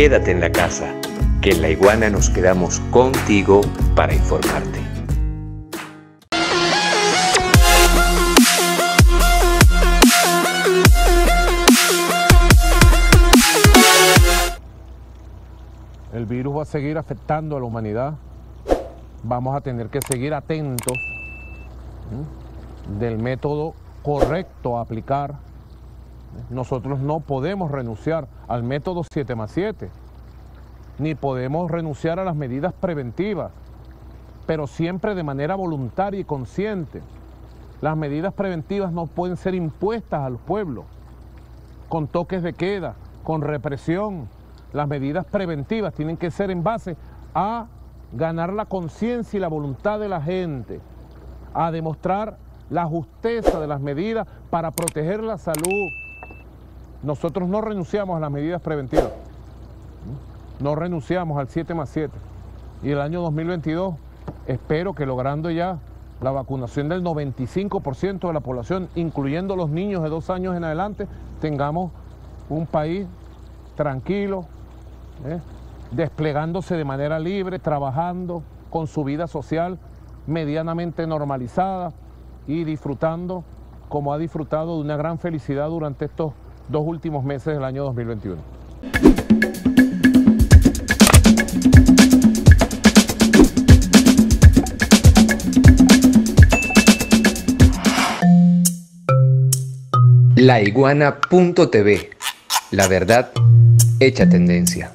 quédate en la casa, que en la iguana nos quedamos contigo para informarte. El virus va a seguir afectando a la humanidad. Vamos a tener que seguir atentos del método correcto a aplicar. Nosotros no podemos renunciar al método 7 más 7, ni podemos renunciar a las medidas preventivas, pero siempre de manera voluntaria y consciente. Las medidas preventivas no pueden ser impuestas al pueblo, con toques de queda, con represión. Las medidas preventivas tienen que ser en base a ganar la conciencia y la voluntad de la gente, a demostrar la justeza de las medidas para proteger la salud. Nosotros no renunciamos a las medidas preventivas, no renunciamos al 7 más 7. Y el año 2022 espero que logrando ya la vacunación del 95% de la población, incluyendo los niños de dos años en adelante, tengamos un país tranquilo, ¿eh? desplegándose de manera libre, trabajando con su vida social medianamente normalizada y disfrutando como ha disfrutado de una gran felicidad durante estos dos últimos meses del año 2021. Laiguana.tv La verdad hecha tendencia.